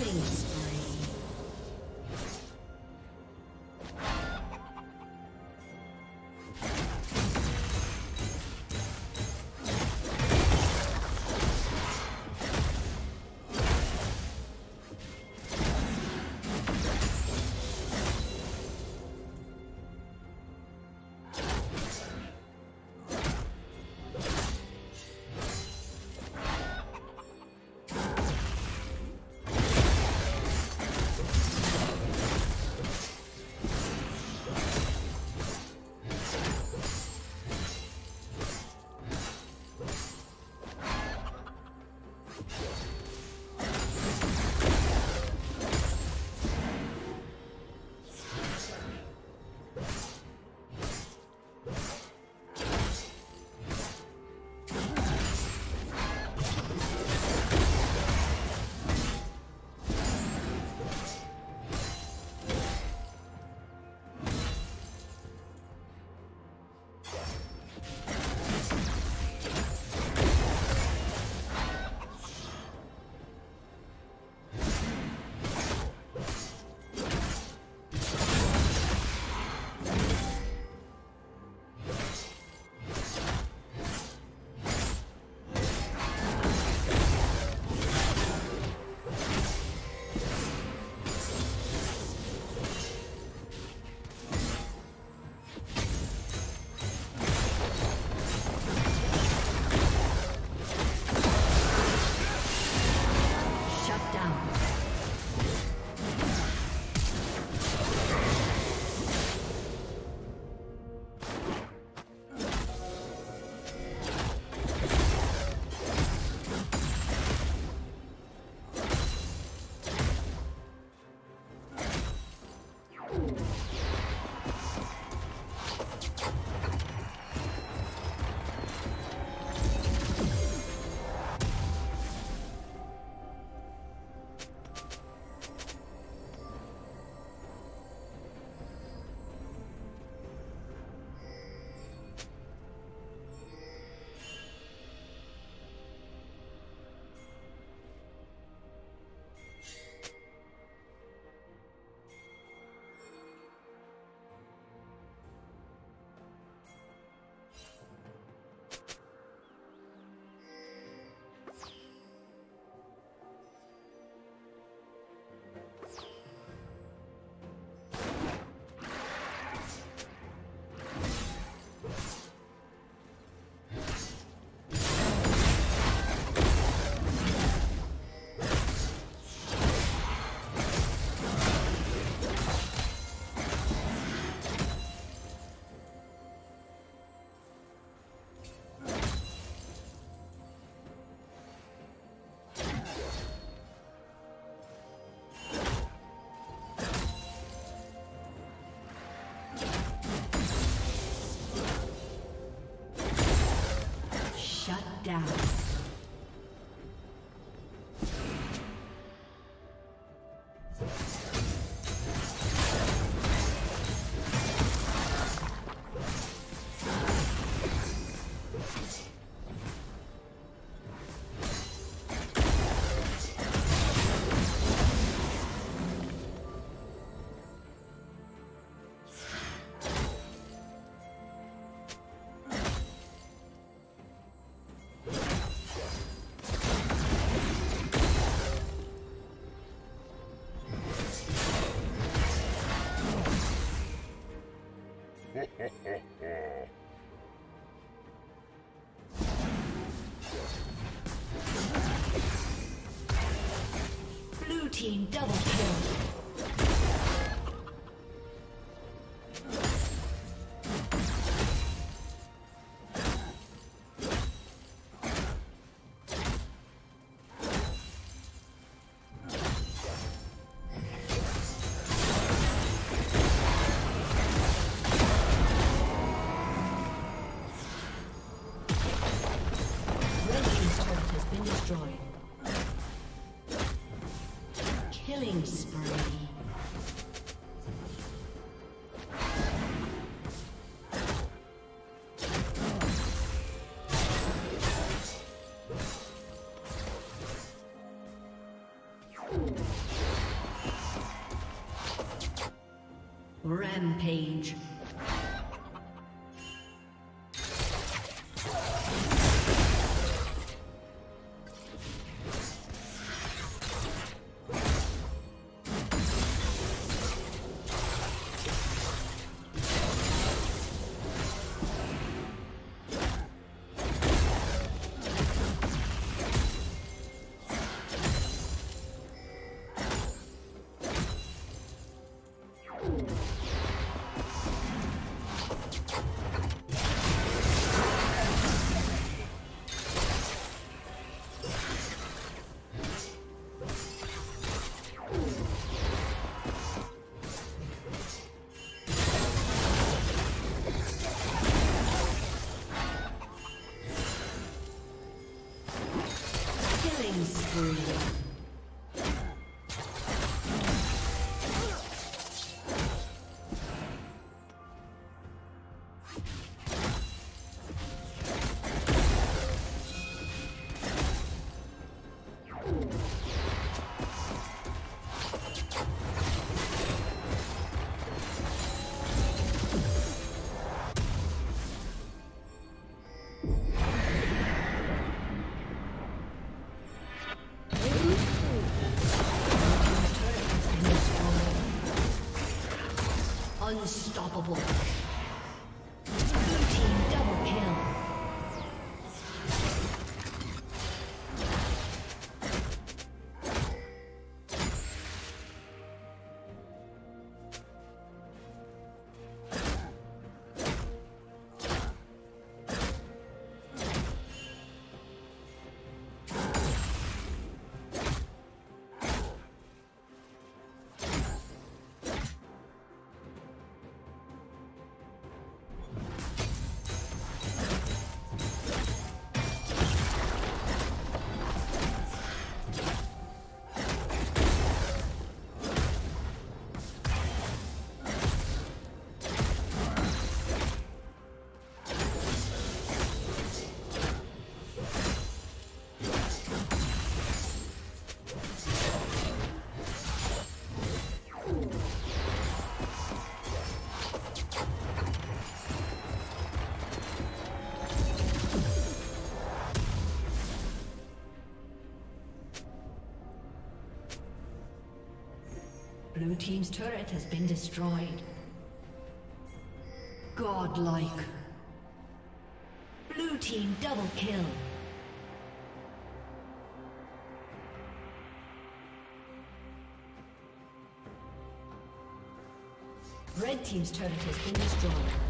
Killing down. destroyed. Killing spree. Rampage. Unstoppable. Team's turret has been destroyed. Godlike. Blue Team double kill. Red Team's turret has been destroyed.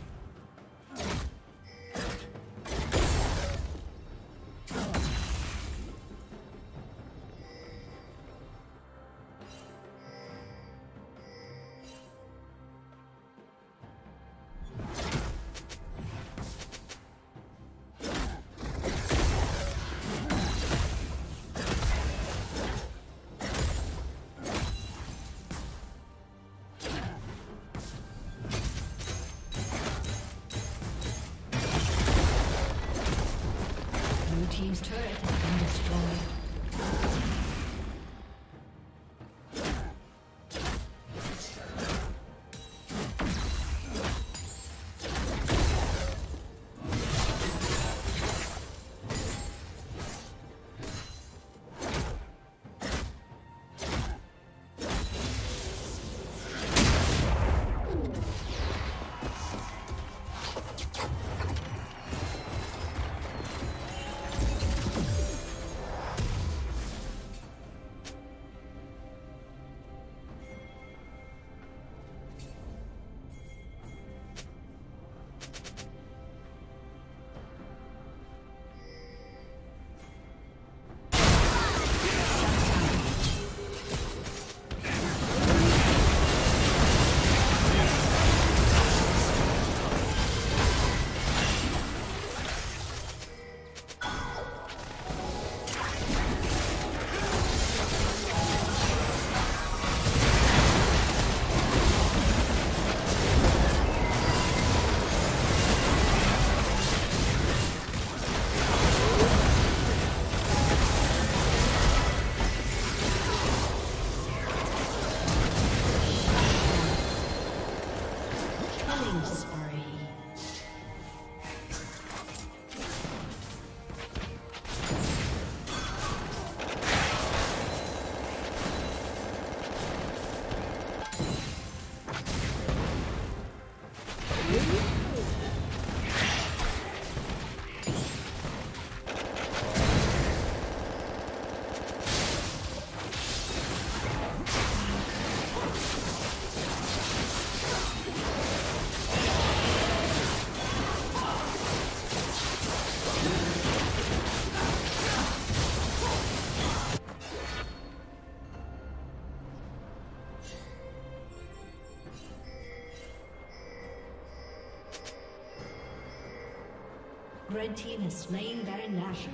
Red team has slain Baron Nashor.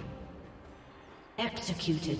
Executed.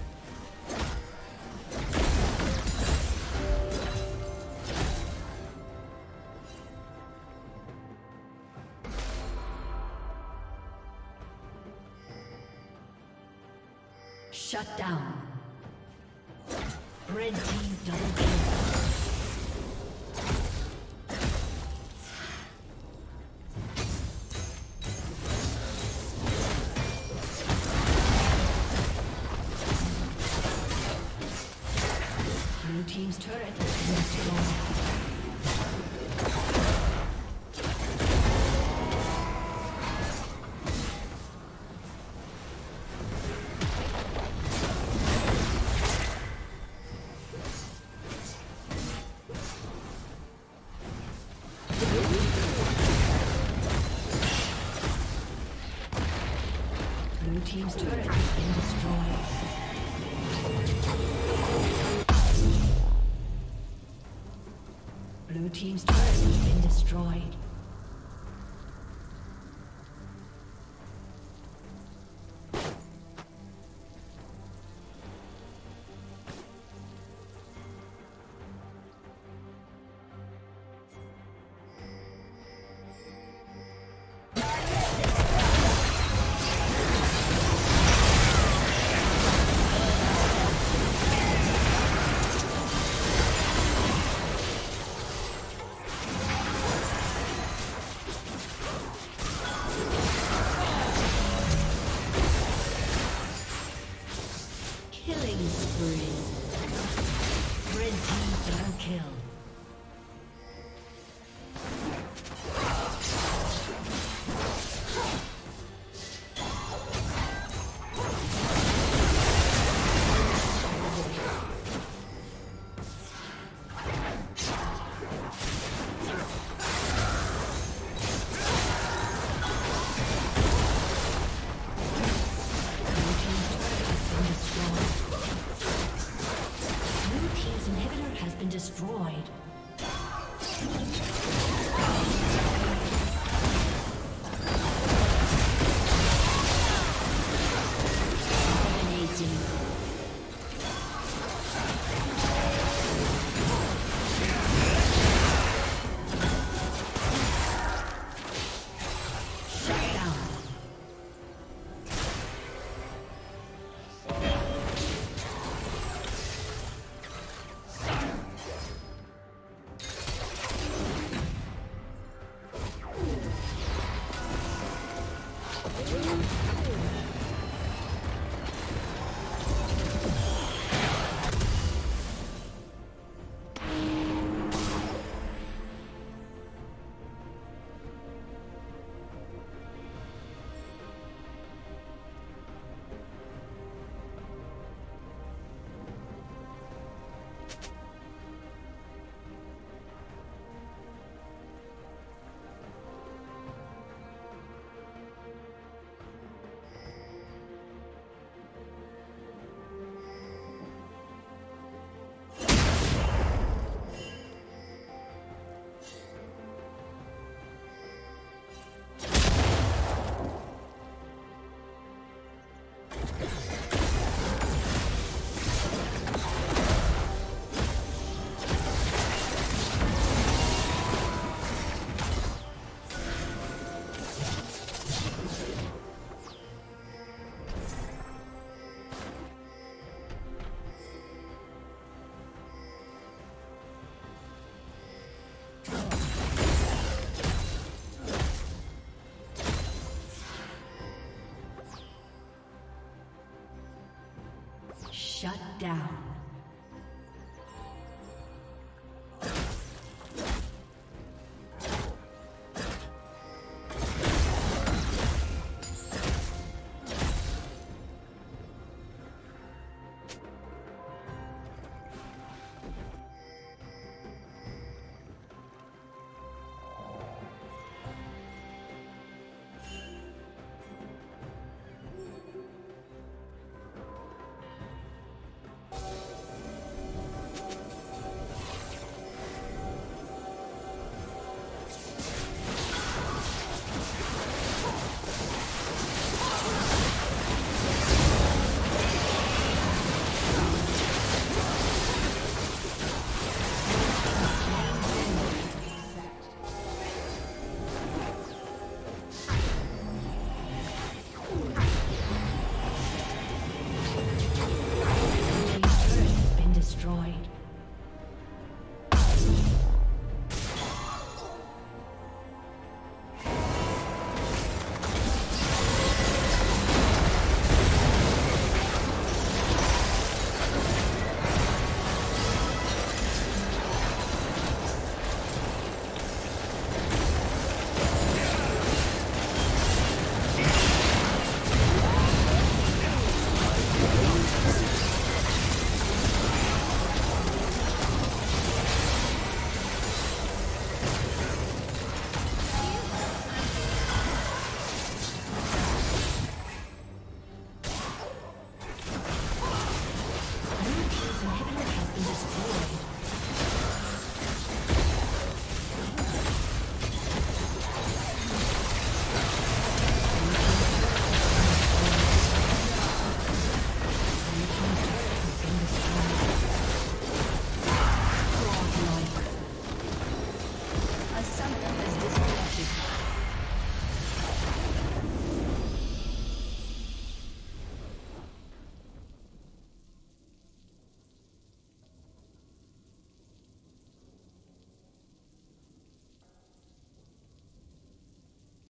Shut down.